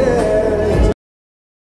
yeah.